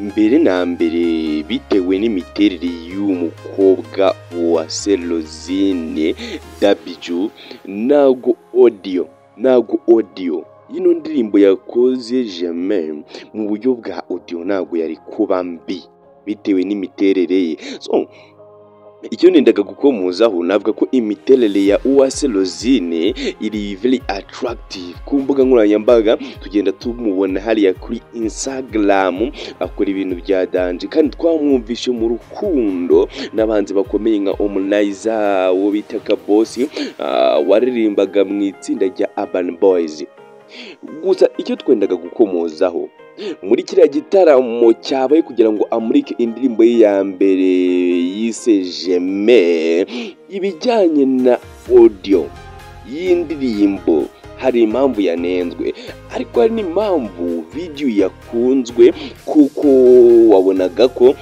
mbere na mbere bitewe n'imiterere y'umukobwa wa Selozine Dabiju ntago audio ntago audio. Ino ndirimbo yakoze Germain mu buryo bwa audio ntago yari kuba mbi bitewe n'imiterere ye. So icyo nendaga gukomozaho navuga ko imiterere ya Uwase Rosine iri very attractive. Ku mbuga nkoranyambaga tugenda tumubona hariya kuri Instagram akora ibintu bya danje. Kandi twamwumvishe mu rukundo n'abanzi bakomeye nka Harmonize uwo bita Kabosi uh, waririmbaga mu itsinda rya Urban Boys. Gusa icyo twendaga gukomozaho muri kiriya gitaramo cyabaye kugira ngo amurike indirimbo ye ya mbere yise jeme ibijyanye na audio y'indirimbo hari impamvu yanenzwe. Ariko hari n'impamvu video yakunzwe kuko wabonaga ko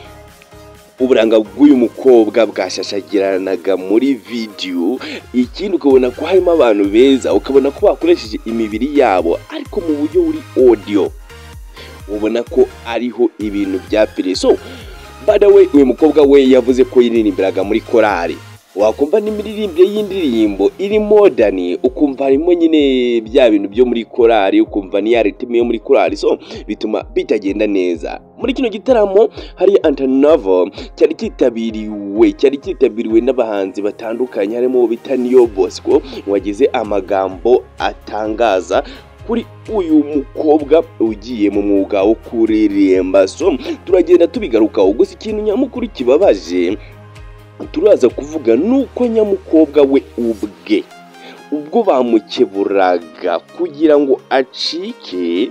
uburanga bw'uyu mukobwa bwashashagiranaga muri video. Ikindi ukabona ko harimo abantu beza ukabona ko bakoresheje imibiri yabo ariko mu buryo buri audio. Ubona ko ariho ibintu byapfiriye so way uyu mukobwa we yavuze ko yiririmbiraga muri korali. Wakumva n'imiririmbire y'indirimbo iri modani ukumva harimo nyine bya bintu byo muri korali ukumva ni ya ritime yo muri korali. So bituma bitagenda neza. Muri kino gitaramo hari Antanavo cyari cyitabiriwe cyari cyitabiriwe n'abahanzi batandukanye harimo bita Niyo Bosco wagize amagambo atangaza kuri uyu mukobwa ugiye mu mwuga wo kuririmba. So turagenda tubigarukaho gusa ikintu nyamukuru kibabaje. Turaza kuvuga nuko nyamukobwa we ubwe ubwo bamukeburaga kugira ngo acike.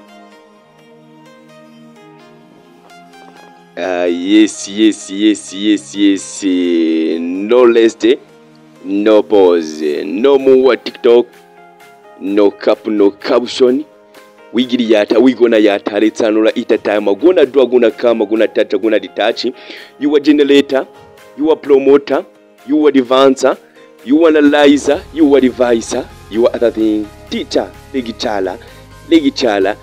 Uh, yes, yes, yes, yes, yes. No rest, no pause, no more TikTok, no cap, no caption. wigiri yata wigona yata retsanura itatama. Gona dwa gona kama gona tata gona ditachi. You are generator you are promoter you are advancer you are analyzer you are advisor you are other thing. Teacher legichala legichala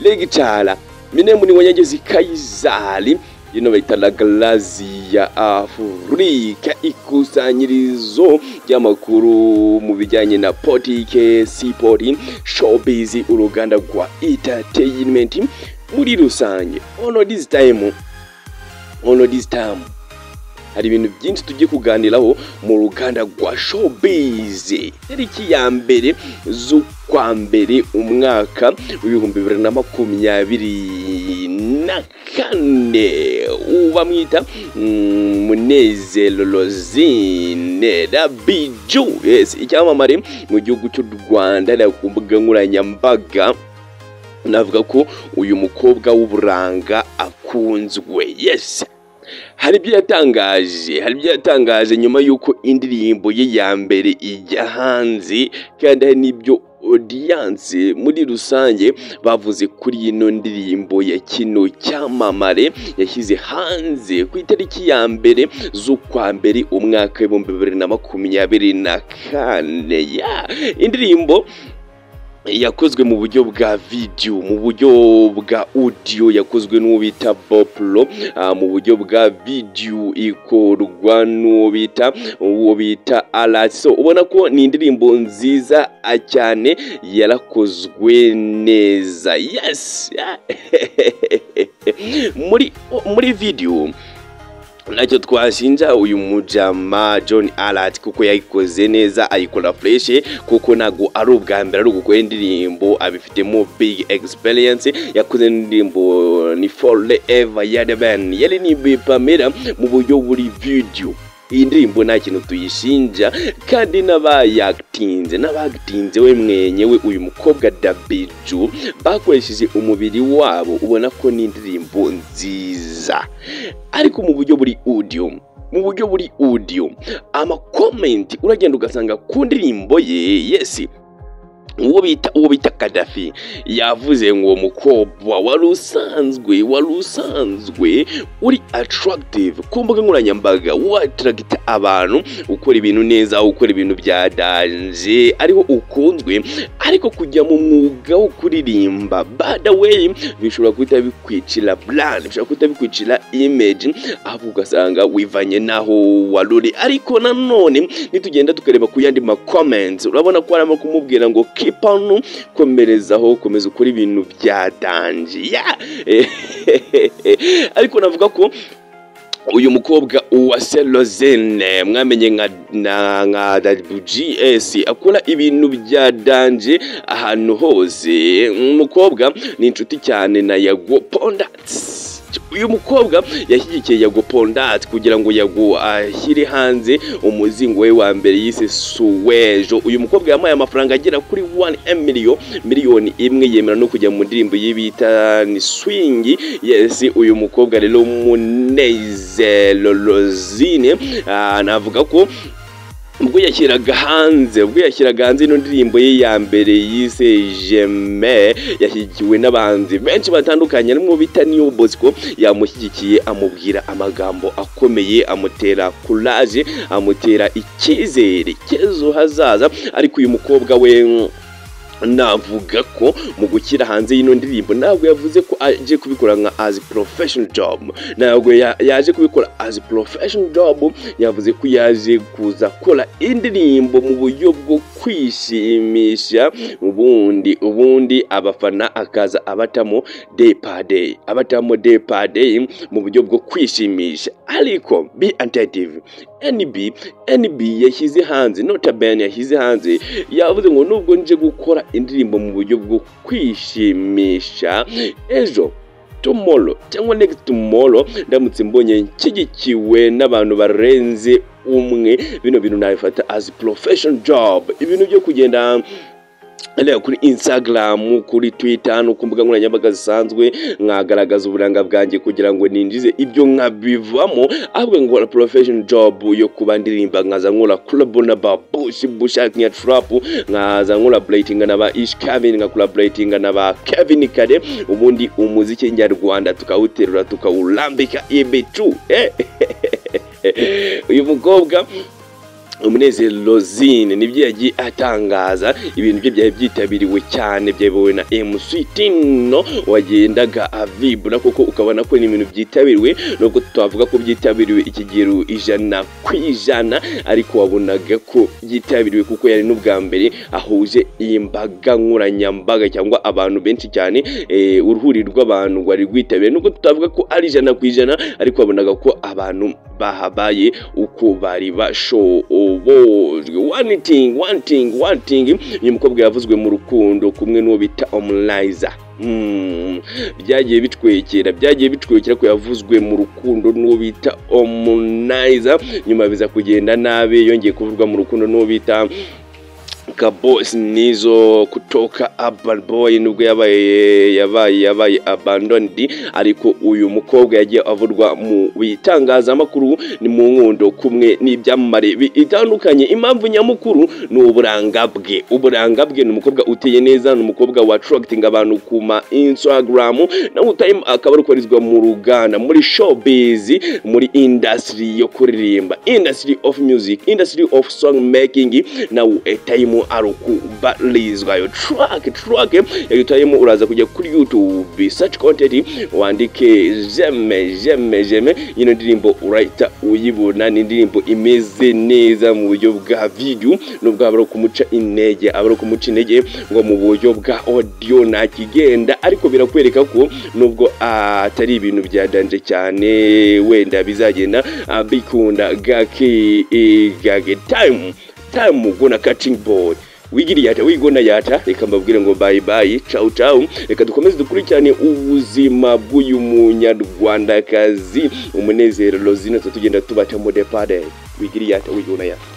legichala minemu ni wanyagezi kaizali ino bayita la galazi ya afurika ikusanyirizo ry'amakuru mu bijyanye na politike sipoti showbiz uruganda rwa entertainment. Muri rusange ono this time ono this time hari ibintu byinshi tugiye kuganiraho mu ruganda rwa showbiz. Tariki ya mbere z'ukwa mbere umwaka w'ibihumbi bibiri na makumyabiri. Na kane bamwita munezero rozine rabiju yes icyamamare mu gihugu cy'u rwanda ku mbuga nkoranyambaga. Navuga ko uyu mukobwa w'uburanga akunzwe. Yes. Hari ibyo yatangaje hari ibyo yatangaje nyuma y'uko indirimbo ye ya mbere ijya hanze kandi hari n'ibyo odiyanse muri rusange bavuze kuri ino ndirimbo ya kino cyamamare yashyize hanze ku itariki ya mbere z'ukwa mbere umwaka w'ibihumbi bibiri na makumyabiri na kane. Indirimbo yakozwe mu buryo bwa video mu buryo bwa audio yakozwe n'uwo bita Boplo. Mu buryo bwa video ikorwa n'uwo bita uwo bita Alaso ubona ko ni indirimbo nziza cyane yarakozwe neza. Yes! Muri muri video na cyo twashinja uyu mujama John Alert kuko yayikoze neza ayikora fresh kuko ntago ari ubwa mbere ari ugukora indirimbo abifitemo big experience. Yakoze indirimbo ni forever ya yari ni Pamela mu buryo buri video. Iyi ndirimbo nta kintu tuyishinja kandi n'abayatinze n'abagitinze we mwenyewe uyu mukobwa Dabiju bakoresheje umubiri wabo ubona ko ni indirimbo nziza. Ariko mu buryo buri audio mu buryo buri audio amakomenti uragenda ugasanga ku ndirimbo ye yesi uwo bita uwo bita Kadafi yavuze ngo mukobwa wari usanzwe wari usanzwe uri attractive. Ku mbuga nkoranyambaga watragita abantu ukora ibintu neza ukora ibintu bya danje ariho ukunzwe ariko kujya mu mwuga wo kuririmba. The way bishobora guhita bikwicira brand bishobora guhita bikwicira image ahubwo ugasanga wivanye naho waruri ariko nanone nitugenda tukareba ku yandi ma comments urabona ko harimo kumubwira ngo keep on komerezaho komeza ukora ibintu bya yeah. ariko navuga ko uyu mukobwa wa Selozene mwamenye nka nka WGS akora ibintu bya danje ahantu hose. Umukobwa ni inshuti cyane na Yago Pondats. Uyu mukobwa yashyigikiye Yago Pondats kugira ngo Yago ashyire hanze umuzingo we wa mbere yise Suwejo. Uyu mukobwa yamuhaye amafaranga agera kuri 1 million miliyoni imwe yemera no kujya mu ndirimbo y'ibita ni swing. Yes uyu mukobwa rero Munezero Rosine ah, navuga ko ubwo yashyiraga hanze ubwo yashyiraga hanze ino ndirimbo ye ya mbere yise jeme yashyigikiwe n'abahanzi benshi batandukanye harimo bita New Bosco yamushyigikiye amubwira amagambo akomeye amutera courage amutera icyizere cy'ejo hazaza. Ariko uyu mukobwa we navuga ko mu gushyira hanze y'ino ndirimbo ntabwo yavuze ko aje kubikora nka as professional job. Ntabwo ya- yaje kubikora as professional job yavuze ko yaje kuza akora indirimbo mu buryo bwo kwishimisha ubundi ubundi abafana akaza abatamo day per day abatamo day per day mu buryo bwo kwishimisha. Ariko be attentive NB NB yashyize hanze notabene yashyize hanze yavuze ngo nubwo nje gukora indirimbo mu buryo bwo kwishimisha ejo tomorrow cyangwa next tomorrow ndamutse mbonye nshyigikiwe n'abantu barenze umwe. Bino bintu nabifata as professional job. Ibintu byo kugenda kuri instagram kuri twitter no ku mbuga nkoranyambaga zisanzwe nkagaragaza uburanga bwanjye kugira ngo ninjize ibyo nkabivamo ahubwo nkora professional job yo kuba ndirimba nkaza nkora collab na ba bush bushak nya trap nkaza nkora blating na ba ish kevin nka collaborating na ba kevin kare ubundi umuziki nyarwanda tukawuterura tukawurambika ibicu eh. uyu mukobwa umunezero Rosine ni byo yagiye atangaza. Ibintu bye byari byitabiriwe cyane byayobowe na MC Tino wagendaga avibura kuko ukabona ko ni ibintu byitabiriwe. Nubwo twavuga ko byitabiriwe ikigero ijana ku ijana ariko wabonaga ko byitabiriwe kuko yari n'ubwa mbere ahuje iyi mbaga nkoranyambaga cyangwa abantu benshi cyane eh, uruhuri rw'abantu rwari rwitabiriye nubwo tutavuga ko ari ijana ku ijana ariko wabonaga ko abantu bahabaye uko bari bashobojwe one thing one thing one thing. Uyu mukobwa yavuzwe mu rukundo kumwe n'uwo bita Omliza Mm, byagiye bitwekera byagiye bitwekera ko yavuzwe mu rukundo n'uwo bita Omnizer nyuma biza kugenda nabi yongeye kuvurwa mu rukundo n'uwo bita Kabos nizo kutoka Urban Boy nubwo yabaye yabaye yabaye abandoned ariko uyu mukobwa yagiye avurwa mu bitangazamakuru ni mu nkundo kumwe n'ibyamamare bitandukanye. Impamvu nyamukuru ni uburanga bwe. Uburanga bwe ni umukobwa uteye neza ni umukobwa wa attracting abantu ku ma Instagram. Nawe time akaba ari kubarizwa mu ruganda muri showbiz muri industry yo kuririmba. Industry of music industry of song making. Nawe time ari ukubarizwa yo track track yayo time uraza kujya kuri YouTube. Search content wandike jeme jeme jeme ino ndirimbo urahita uyibona. Ni indirimbo imeze neza mu buryo bwa video nubwo aba ari kumuca intege aba ari kumuca intege ngo mu buryo bwa audio nta kigenda. Ariko birakwereka ko nubwo atari ibintu bya danje cyane wenda bizagenda bikunda gake eh, gake time gona cutting board. Wigiri yata wigona yata. Reka mbabwire ngo bye bye ciao ciao reka dukomeze dukurikirane ubuzima bw'uyu munyarwandakazi. Umunezero Rosine tugenda tubatamo depade wigiri yata wigona yata.